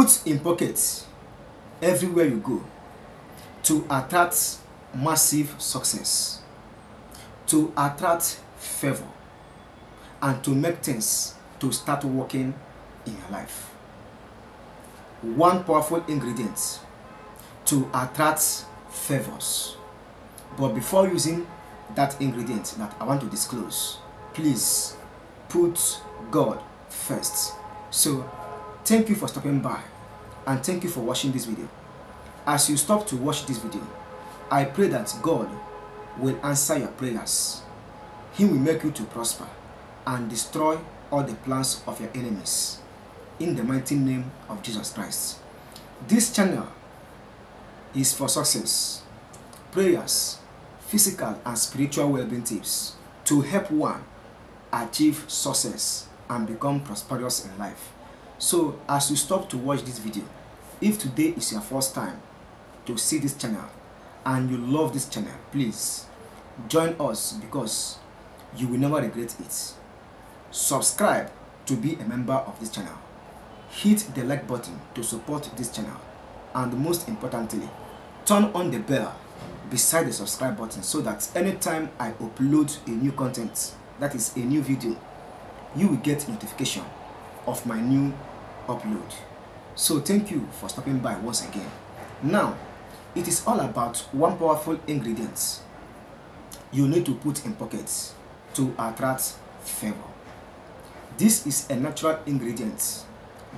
Put in pockets everywhere you go to attract massive success, to attract favor, and to make things to start working in your life. One powerful ingredient to attract favors. But before using that ingredient that I want to disclose, please put God first. So, thank you for stopping by and thank you for watching this video. As you stop to watch this video, I pray that God will answer your prayers. He will make you to prosper and destroy all the plans of your enemies. In the mighty name of Jesus Christ. This channel is for success, prayers, physical and spiritual well-being tips to help one achieve success and become prosperous in life. So as you stop to watch this video, if today is your first time to see this channel and you love this channel, please join us because you will never regret it. Subscribe to be a member of this channel. Hit the like button to support this channel and most importantly, turn on the bell beside the subscribe button so that anytime I upload a new content, that is a new video, you will get notification of my new upload. So thank you for stopping by once again. Now, it is all about one powerful ingredient you need to put in pockets to attract favor. This is a natural ingredient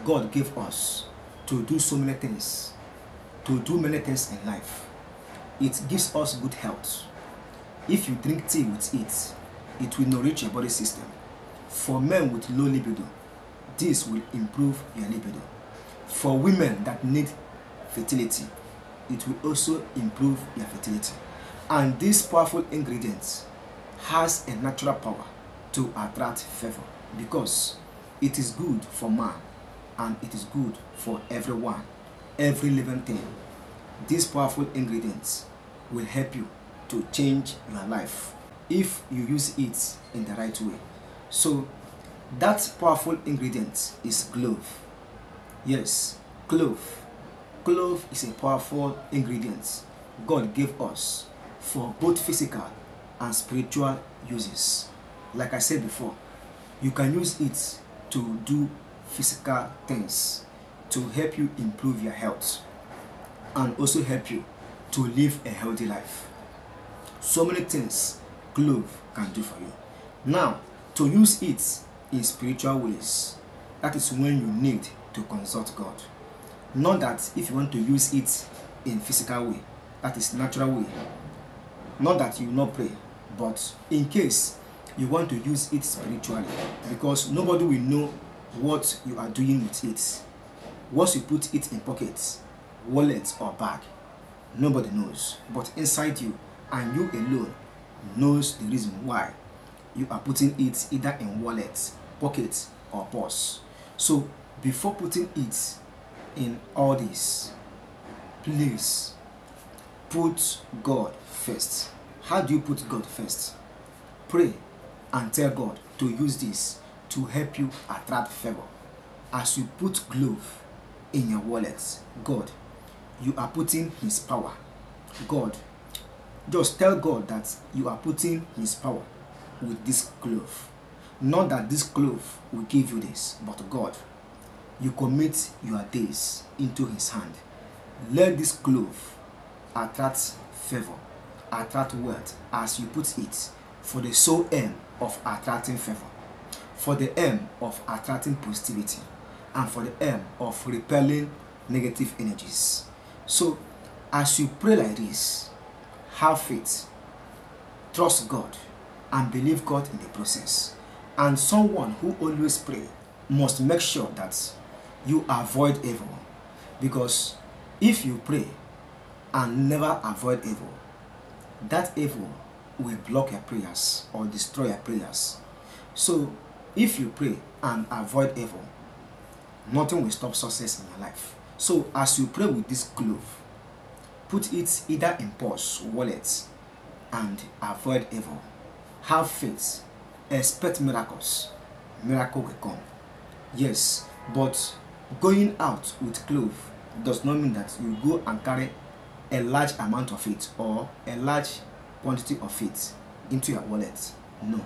God gave us to do so many things, to do many things in life. It gives us good health. If you drink tea with it, it will nourish your body system. For men with low libido, this will improve your libido. For women that need fertility, it will also improve your fertility. And this powerful ingredient has a natural power to attract favor because it is good for man and it is good for everyone, every living thing. These powerful ingredients will help you to change your life if you use it in the right way. So that powerful ingredient is clove. Yes, clove. Clove is a powerful ingredient God gave us for both physical and spiritual uses. Like I said before, you can use it to do physical things to help you improve your health and also help you to live a healthy life. So many things clove can do for you. Now, to use it in spiritual ways, that is when you need to consult God. Not that if you want to use it in physical way, that is natural way. Not that you not pray, but in case you want to use it spiritually, because nobody will know what you are doing with it. Once you put it in pockets, wallet or bag, nobody knows. But inside you and you alone knows the reason why you are putting it either in wallet, pocket or purse. So before putting it in all this, please put God first. How do you put God first? Pray and tell God to use this to help you attract favor. As you put clove in your wallet, God, you are putting his power. God, just tell God that you are putting his power with this clove. Not that this glove will give you this, but God, you commit your days into his hand. Let this glove attract favor, attract wealth as you put it for the sole aim of attracting favor, for the aim of attracting positivity, and for the aim of repelling negative energies. So, as you pray like this, have faith, trust God, and believe God in the process. And someone who always pray must make sure that you avoid evil. Because if you pray and never avoid evil, that evil will block your prayers or destroy your prayers. So, if you pray and avoid evil, nothing will stop success in your life. So, as you pray with this clove, put it either in purse, wallet, and avoid evil. Have faith, expect miracles. Miracle will come. Yes, but going out with clove does not mean that you go and carry a large amount of it or a large quantity of it into your wallet. No.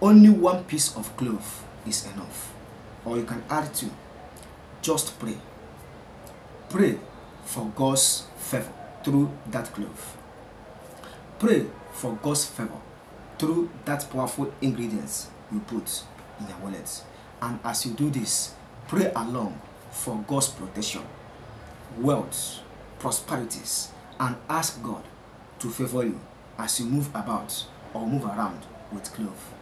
Only one piece of clove is enough. Or you can add two. Just pray. Pray for god's favor through that clove pray for god's favor through that powerful ingredients you put in your wallet. And as you do this pray along for god's protection wealth prosperities and ask god to favor you as you move about or move around with clove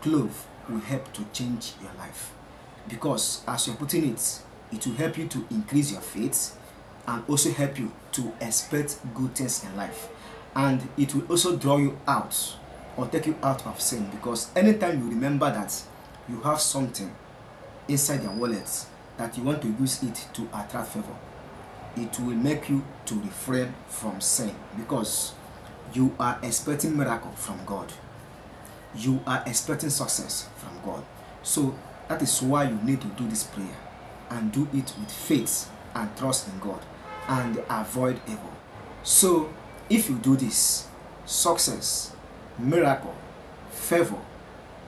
clove will help to change your life because as you're putting it it will help you to increase your faith and also help you to expect good things in life. And it will also draw you out or take you out of sin because anytime you remember that you have something inside your wallet that you want to use it to attract favor it will make you to refrain from sin because you are expecting miracle from god. You are expecting success from god. So that is why you need to do this prayer and do it with faith and trust in god and avoid evil. So if you do this success miracle favor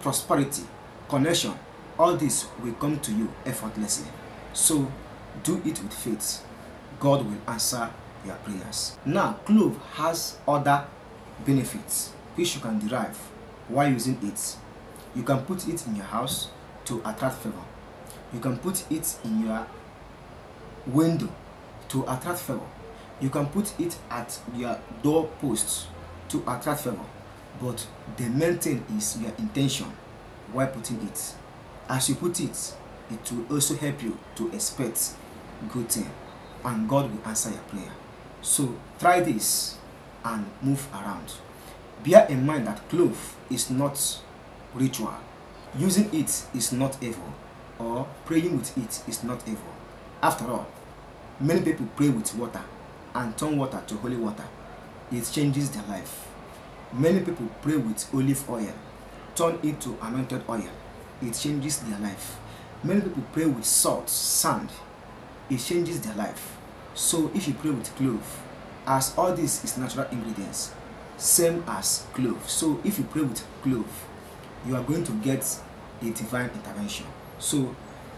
prosperity connection all this will come to you effortlessly. So do it with faith. God will answer your prayers. Now clove has other benefits which you can derive while using it. You can put it in your house to attract favor. You can put it in your window to attract favor. You can put it at your door post to attract favor but the main thing is your intention. Why putting it? As you put it it will also help you to expect good thing and god will answer your prayer. So try this and move around. Bear in mind that clove is not ritual. Using it is not evil or praying with it is not evil. After all many people pray with water and turn water to holy water. It changes their life many people pray with olive oil turn it to anointed oil. It changes their life. Many people pray with salt sand. It changes their life. So if you pray with clove as all this is natural ingredients same as clove. So if you pray with clove you are going to get a divine intervention. So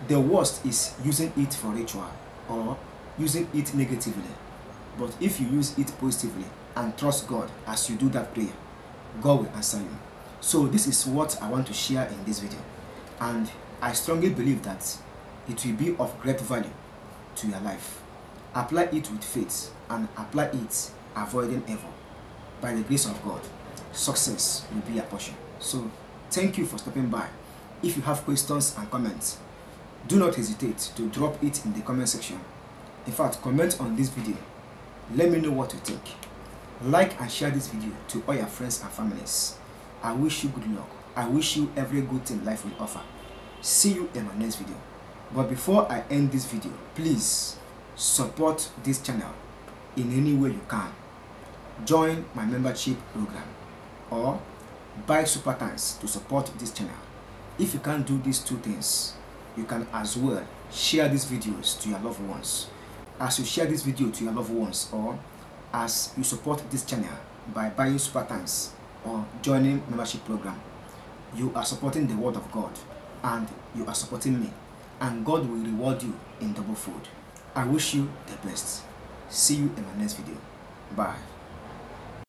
the worst is using it for ritual or using it negatively. But if you use it positively and trust god as you do that prayer god will answer you. So this is what i want to share in this video. And i strongly believe that it will be of great value to your life. Apply it with faith and apply it avoiding evil. By the grace of god success will be your portion. So thank you for stopping by. If you have questions and comments do not hesitate to drop it in the comment section. In fact comment on this video. Let me know what you think like and share this video to all your friends and families. I wish you good luck. I wish you every good thing life will offer. See you in my next video. But before i end this video please support this channel in any way you can. Join my membership program or buy super thanks to support this channel. If you can't do these two things you can as well share these videos to your loved ones. As you share this video to your loved ones or as you support this channel by buying super thanks or joining membership program. You are supporting the word of god and you are supporting me and god will reward you in double fold. I wish you the best. See you in my next video. Bye